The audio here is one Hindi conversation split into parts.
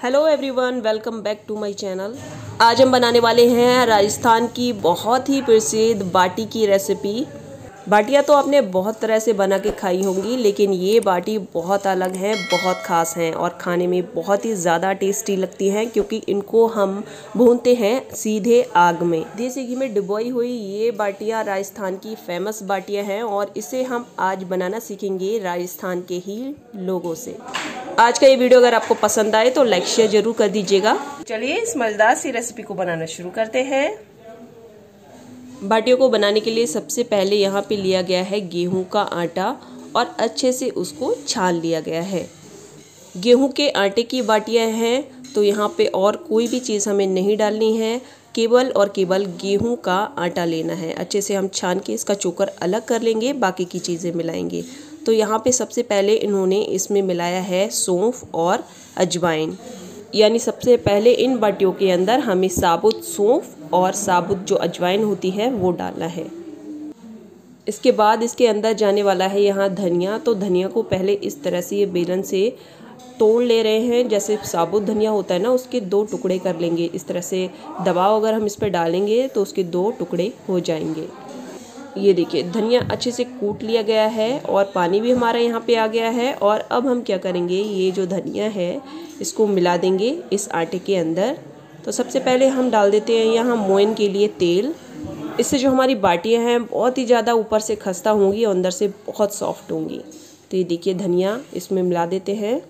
Hello everyone welcome back to my channel आज हम बनाने वाले हैं राजस्थान की बहुत ही प्रसिद्ध बाटी की रेसिपी बाटियाँ तो आपने बहुत तरह से बना के खाई होंगी, लेकिन ये बाटी बहुत अलग है, बहुत ख़ास हैं और खाने में बहुत ही ज़्यादा टेस्टी लगती हैं, क्योंकि इनको हम भूनते हैं सीधे आग में। देसी घी में डुबोई हुई ये बाटियाँ राजस्थान की फ़ेमस बाटियाँ हैं और इसे हम आज बनाना सीखेंगे राजस्थान के ही लोगों से। आज का ये वीडियो अगर आपको पसंद आए तो लाइक शेयर ज़रूर कर दीजिएगा। चलिए इस मज़ेदार सी रेसिपी को बनाना शुरू करते हैं। बाटियों को बनाने के लिए सबसे पहले यहाँ पे लिया गया है गेहूँ का आटा और अच्छे से उसको छान लिया गया है। गेहूँ के आटे की बाटियाँ हैं तो यहाँ पे और कोई भी चीज़ हमें नहीं डालनी है। केवल और केवल गेहूँ का आटा लेना है। अच्छे से हम छान के इसका चोकर अलग कर लेंगे, बाकी की चीज़ें मिलाएँगे। तो यहाँ पे सबसे पहले इन्होंने इसमें मिलाया है सौंफ और अजवाइन। यानी सबसे पहले इन बाटियों के अंदर हमें साबुत सौंफ और साबुत जो अजवाइन होती है, वो डालना है। इसके बाद इसके अंदर जाने वाला है यहाँ धनिया। तो धनिया को पहले इस तरह से ये बेलन से तोड़ ले रहे हैं। जैसे साबुत धनिया होता है ना, उसके दो टुकड़े कर लेंगे। इस तरह से दबाव अगर हम इस पर डालेंगे तो उसके दो टुकड़े हो जाएँगे। ये देखिए, धनिया अच्छे से कूट लिया गया है और पानी भी हमारा यहाँ पे आ गया है और अब हम क्या करेंगे, ये जो धनिया है, इसको मिला देंगे इस आटे के अंदर। तो सबसे पहले हम डाल देते हैं यहाँ मोइन के लिए तेल। इससे जो हमारी बाटियाँ हैं, बहुत ही ज़्यादा ऊपर से खस्ता होंगी और अंदर से बहुत सॉफ्ट होंगी। तो ये देखिए, धनिया इसमें मिला देते हैं।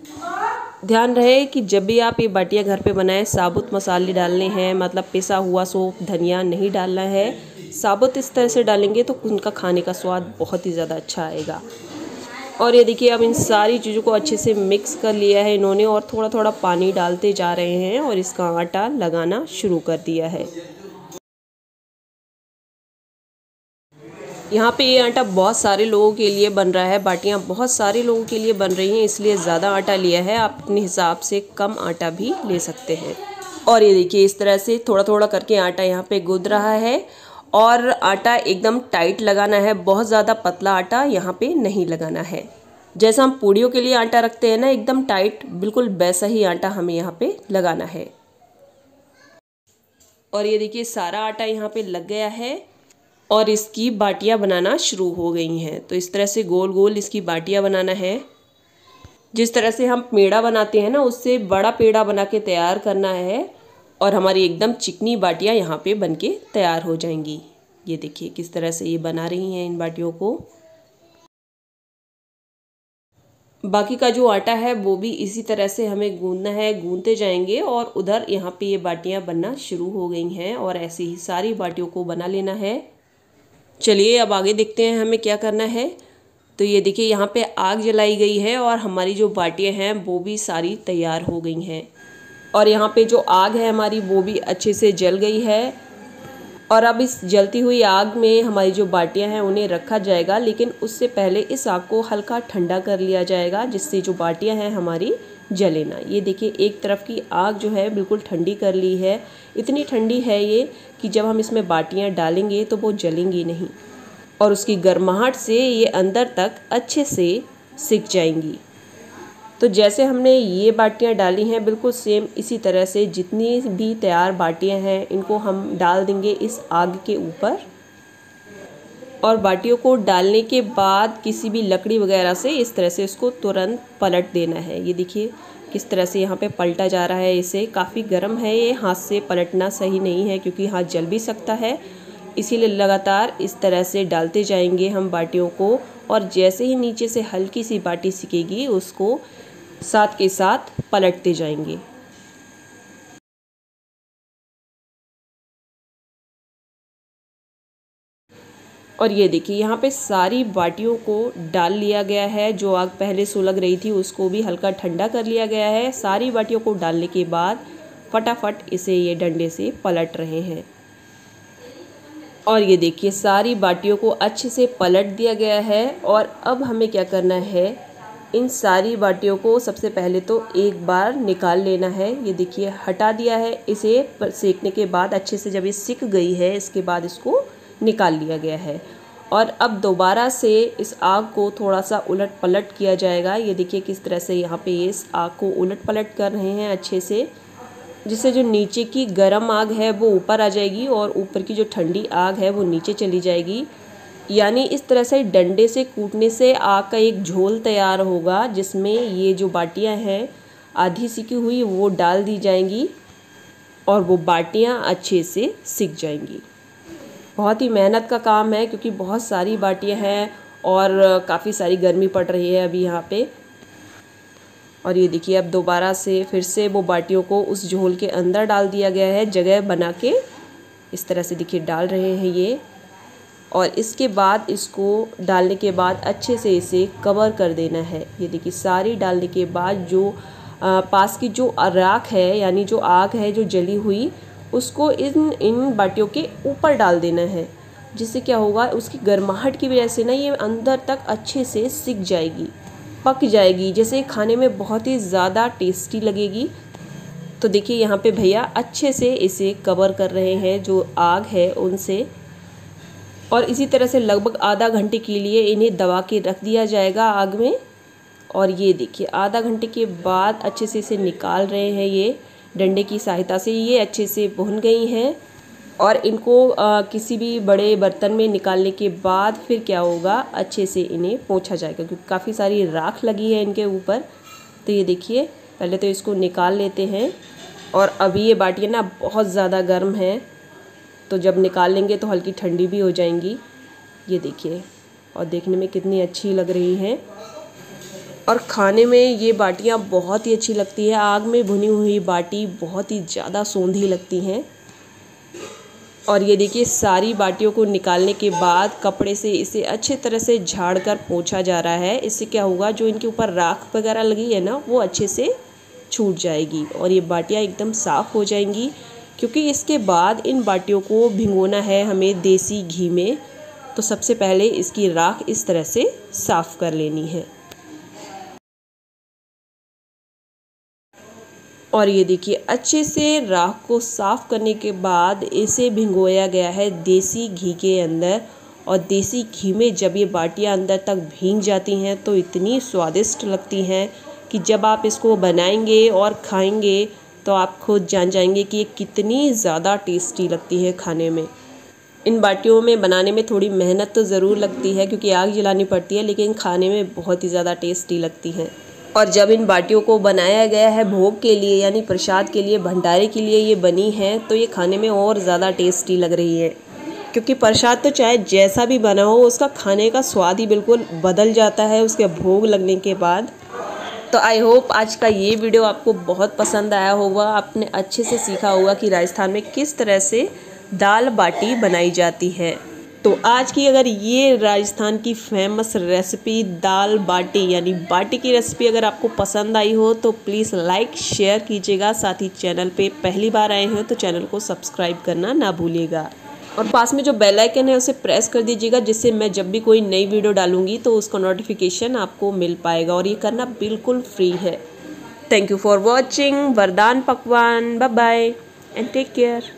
ध्यान रहे कि जब भी आप ये बाटियाँ घर पे बनाएँ, साबुत मसाले डालने हैं मतलब पिसा हुआ सोप, धनिया नहीं डालना है। साबुत इस तरह से डालेंगे तो उनका खाने का स्वाद बहुत ही ज़्यादा अच्छा आएगा। और ये देखिए, अब इन सारी चीज़ों को अच्छे से मिक्स कर लिया है इन्होंने और थोड़ा थोड़ा पानी डालते जा रहे हैं और इसका आटा लगाना शुरू कर दिया है। यहाँ पे ये आटा बहुत सारे लोगों के लिए बन रहा है, बाटियाँ बहुत सारे लोगों के लिए बन रही हैं, इसलिए ज़्यादा आटा लिया है। आप अपने हिसाब से कम आटा भी ले सकते हैं। और ये देखिए, इस तरह से थोड़ा थोड़ा करके आटा यहाँ पे गुद रहा है और आटा एकदम टाइट लगाना है। बहुत ज़्यादा पतला आटा यहाँ पे नहीं लगाना है। जैसा हम पूड़ियों के लिए आटा रखते हैं ना, एकदम टाइट बिल्कुल वैसा ही आटा हमें यहाँ पे लगाना है। और ये देखिए, सारा आटा यहाँ पे लग गया है और इसकी बाटियाँ बनाना शुरू हो गई हैं। तो इस तरह से गोल गोल इसकी बाटियाँ बनाना है। जिस तरह से हम पेड़ा बनाते हैं ना, उससे बड़ा पेड़ा बना के तैयार करना है। और हमारी एकदम चिकनी बाटियाँ यहाँ पे बन के तैयार हो जाएँगी। ये देखिए किस तरह से ये बना रही हैं इन बाटियों को। बाकी का जो आटा है, वो भी इसी तरह से हमें गूंदना है, गूंदते जाएँगे और उधर यहाँ पे ये बाटियाँ बनना शुरू हो गई हैं और ऐसी ही सारी बाटियों को बना लेना है। चलिए अब आगे देखते हैं हमें क्या करना है। तो ये देखिए यहाँ पे आग जलाई गई है और हमारी जो बाटियाँ हैं, वो भी सारी तैयार हो गई हैं। और यहाँ पे जो आग है हमारी, वो भी अच्छे से जल गई है। और अब इस जलती हुई आग में हमारी जो बाटियाँ हैं, उन्हें रखा जाएगा, लेकिन उससे पहले इस आग को हल्का ठंडा कर लिया जाएगा, जिससे जो बाटियाँ हैं हमारी जले ना। ये देखिए, एक तरफ़ की आग जो है, बिल्कुल ठंडी कर ली है। इतनी ठंडी है ये कि जब हम इसमें बाटियाँ डालेंगे तो वो जलेंगी नहीं। और उसकी गर्माहट से ये अंदर तक अच्छे से सिक जाएँगी। तो जैसे हमने ये बाटियाँ डाली हैं, बिल्कुल सेम इसी तरह से जितनी भी तैयार बाटियाँ हैं, इनको हम डाल देंगे इस आग के ऊपर। और बाटियों को डालने के बाद किसी भी लकड़ी वगैरह से इस तरह से इसको तुरंत पलट देना है। ये देखिए किस तरह से यहाँ पे पलटा जा रहा है, इसे काफ़ी गर्म है, ये हाथ से पलटना सही नहीं है क्योंकि हाथ जल भी सकता है। इसीलिए लगातार इस तरह से डालते जाएँगे हम बाटियों को, और जैसे ही नीचे से हल्की सी बाटी सिकेगी, उसको साथ के साथ पलटते जाएँगे। और ये देखिए, यहाँ पे सारी बाटियों को डाल लिया गया है। जो आग पहले सुलग रही थी, उसको भी हल्का ठंडा कर लिया गया है। सारी बाटियों को डालने के बाद फटाफट इसे ये डंडे से पलट रहे हैं। और ये देखिए, सारी बाटियों को अच्छे से पलट दिया गया है। और अब हमें क्या करना है? इन सारी बाटियों को सबसे पहले तो एक बार निकाल लेना है। ये देखिए, हटा दिया है। इसे सेकने के बाद अच्छे से जब ये सिक गई है, इसके बाद इसको निकाल लिया गया है। और अब दोबारा से इस आग को थोड़ा सा उलट पलट किया जाएगा। ये देखिए किस तरह से यहाँ पे इस आग को उलट पलट कर रहे हैं अच्छे से। जिससे जो नीचे की गर्म आग है, वो ऊपर आ जाएगी और ऊपर की जो ठंडी आग है, वो नीचे चली जाएगी। यानी इस तरह से डंडे से कूटने से आग का एक झोल तैयार होगा, जिसमें ये जो बाटियाँ हैं, आधी सिकी हुई, वो डाल दी जाएँगी और वो बाटियाँ अच्छे से सिक जाएँगी। बहुत ही मेहनत का काम है, क्योंकि बहुत सारी बाटियाँ हैं और काफ़ी सारी गर्मी पड़ रही है अभी यहाँ पे। और ये देखिए, अब दोबारा से फिर से वो बाटियों को उस झोल के अंदर डाल दिया गया है, जगह बना के। इस तरह से देखिए, डाल रहे हैं ये। और इसके बाद इसको डालने के बाद अच्छे से इसे कवर कर देना है। ये देखिए सारी डालने के बाद जो आ, पास की जो राख है यानी जो आग है जो जली हुई उसको इन इन बाटियों के ऊपर डाल देना है जिससे क्या होगा उसकी गर्माहट की वजह से ना ये अंदर तक अच्छे से सिक जाएगी पक जाएगी जैसे खाने में बहुत ही ज़्यादा टेस्टी लगेगी। तो देखिए यहाँ पे भैया अच्छे से इसे कवर कर रहे हैं जो आग है उनसे और इसी तरह से लगभग आधा घंटे के लिए इन्हें दबा के रख दिया जाएगा आग में। और ये देखिए आधा घंटे के बाद अच्छे से इसे निकाल रहे हैं ये। डंडे की सहायता से ये अच्छे से भुन गई हैं। और इनको आ, किसी भी बड़े बर्तन में निकालने के बाद फिर क्या होगा अच्छे से इन्हें पोछा जाएगा क्योंकि काफ़ी सारी राख लगी है इनके ऊपर। तो ये देखिए पहले तो इसको निकाल लेते हैं। और अभी ये बाटियाँ ना बहुत ज़्यादा गर्म हैं। तो जब निकाल लेंगे तो हल्की ठंडी भी हो जाएँगी। ये देखिए, और देखने में कितनी अच्छी लग रही हैं। और खाने में ये बाटियाँ बहुत ही अच्छी लगती है। आग में भुनी हुई बाटी बहुत ही ज़्यादा सौंधी लगती हैं। और ये देखिए, सारी बाटियों को निकालने के बाद कपड़े से इसे अच्छे तरह से झाड़ कर पोछा जा रहा है। इससे क्या होगा, जो इनके ऊपर राख वगैरह लगी है ना, वो अच्छे से छूट जाएगी और ये बाटियाँ एकदम साफ़ हो जाएँगी। क्योंकि इसके बाद इन बाटियों को भिगोना है हमें देसी घी में तो सबसे पहले इसकी राख इस तरह से साफ़ कर लेनी है। और ये देखिए, अच्छे से राख को साफ़ करने के बाद इसे भिगोया गया है देसी घी के अंदर। और देसी घी में जब ये बाटियाँ अंदर तक भींग जाती हैं तो इतनी स्वादिष्ट लगती हैं कि जब आप इसको बनाएँगे और खाएँगे तो आप खुद जान जाएँगे कि ये कितनी ज़्यादा टेस्टी लगती है खाने में। इन बाटियों में बनाने में थोड़ी मेहनत तो ज़रूर लगती है क्योंकि आग जलानी पड़ती है, लेकिन खाने में बहुत ही ज़्यादा टेस्टी लगती हैं। और जब इन बाटियों को बनाया गया है भोग के लिए, यानी प्रसाद के लिए, भंडारे के लिए ये बनी है तो ये खाने में और ज़्यादा टेस्टी लग रही है। क्योंकि प्रसाद तो चाहे जैसा भी बना हो, उसका खाने का स्वाद ही बिल्कुल बदल जाता है, उसके भोग लगने के बाद। तो आई होप आज का ये वीडियो आपको बहुत पसंद आया होगा। आपने अच्छे से सीखा होगा कि राजस्थान में किस तरह से दाल बाटी बनाई जाती है। तो आज की अगर ये राजस्थान की फ़ेमस रेसिपी दाल बाटी, यानी बाटी की रेसिपी अगर आपको पसंद आई हो तो प्लीज़ लाइक शेयर कीजिएगा। साथ ही चैनल पे पहली बार आए हो तो चैनल को सब्सक्राइब करना ना भूलिएगा। और पास में जो बेल आइकन है, उसे प्रेस कर दीजिएगा, जिससे मैं जब भी कोई नई वीडियो डालूँगी तो उसका नोटिफिकेशन आपको मिल पाएगा और ये करना बिल्कुल फ्री है। Thank you for watching Vardan Pakwan. Bye bye and take care